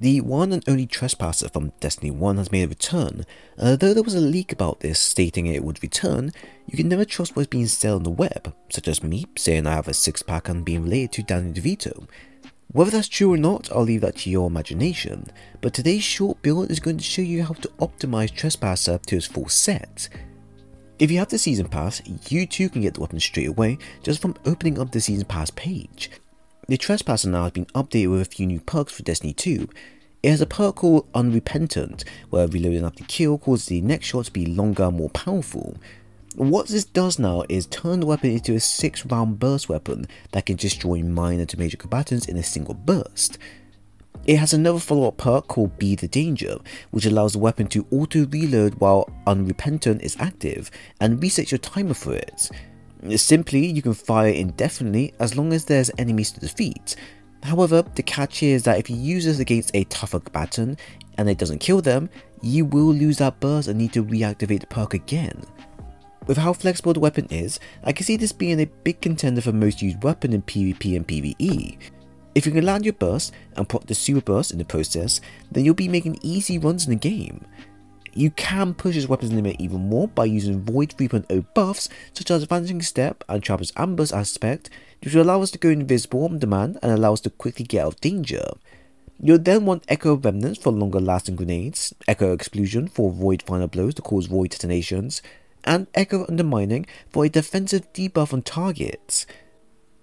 The one and only Trespasser from Destiny 1 has made a return, and although there was a leak about this stating it would return, you can never trust what's being said on the web, such as me saying I have a six pack and being related to Danny DeVito. Whether that's true or not, I'll leave that to your imagination, but today's short build is going to show you how to optimize Trespasser to its full set. If you have the Season Pass, you too can get the weapon straight away just from opening up the Season Pass page. The Trespasser now has been updated with a few new perks for Destiny 2. It has a perk called Unrepentant, where reloading after kill causes the next shot to be longer and more powerful. What this does now is turn the weapon into a 6 round burst weapon that can destroy minor to major combatants in a single burst. It has another follow-up perk called Be the Danger, which allows the weapon to auto-reload while Unrepentant is active and resets your timer for it. Simply, you can fire indefinitely as long as there's enemies to defeat. However, the catch is that if you use this against a tougher combatant and it doesn't kill them, you will lose that burst and need to reactivate the perk again. With how flexible the weapon is, I can see this being a big contender for most used weapon in PvP and PvE. If you can land your burst and put the super burst in the process, then you'll be making easy runs in the game. You can push his weapons limit even more by using Void 3.0 buffs such as Vanishing Step and Trapper's Ambush aspect, which will allow us to go invisible on demand and allow us to quickly get out of danger. You'll then want Echo Remnants for longer lasting grenades, Echo Expulsion for Void Final Blows to cause Void detonations, and Echo Undermining for a defensive debuff on targets.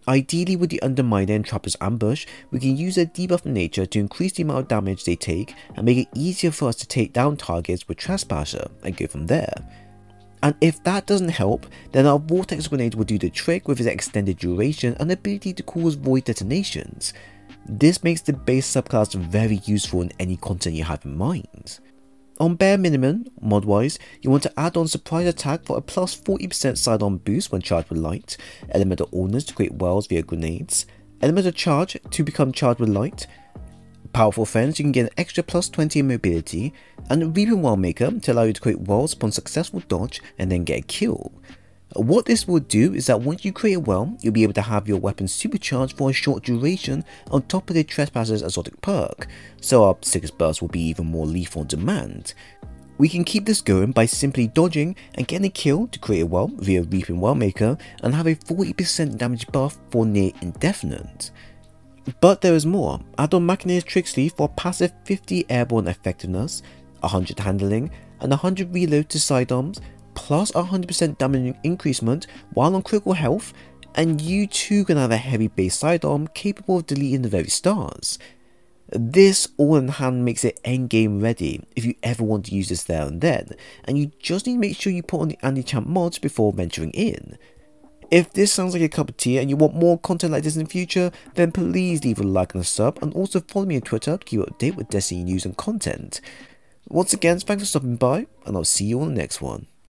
Ideally with the Underminer and Trapper's Ambush, we can use their debuff nature to increase the amount of damage they take and make it easier for us to take down targets with Trespasser and go from there. And if that doesn't help, then our Vortex Grenade will do the trick with its extended duration and ability to cause void detonations. This makes the base subclass very useful in any content you have in mind. On bare minimum, mod-wise, you want to add on Surprise Attack for a plus 40% side-on boost when charged with light, Elemental Ordnance to create wells via grenades, Elemental Charge to become charged with light, Powerful Friends you can get an extra plus 20 in mobility, and Reaping Wellmaker to allow you to create wells upon successful dodge and then get a kill. What this will do is that once you create a well, you'll be able to have your weapon supercharged for a short duration on top of the Trespasser's exotic perk, so our sickest burst will be even more lethal on demand. We can keep this going by simply dodging and getting a kill to create a well via Reaping Wellmaker and have a 40% damage buff for near indefinite. But there is more, add on Mechaneer's Tricksleeve for passive 50 airborne effectiveness, 100 handling, and 100 reload to sidearms plus 100% damage increasement while on critical health, and you too can have a heavy base sidearm capable of deleting the very stars. This all in hand makes it endgame ready if you ever want to use this there and then, and you just need to make sure you put on the anti-champ mods before venturing in. If this sounds like a cup of tea and you want more content like this in the future, then please leave a like and a sub and also follow me on Twitter to keep up to date with Destiny news and content. Once again, thanks for stopping by and I'll see you on the next one.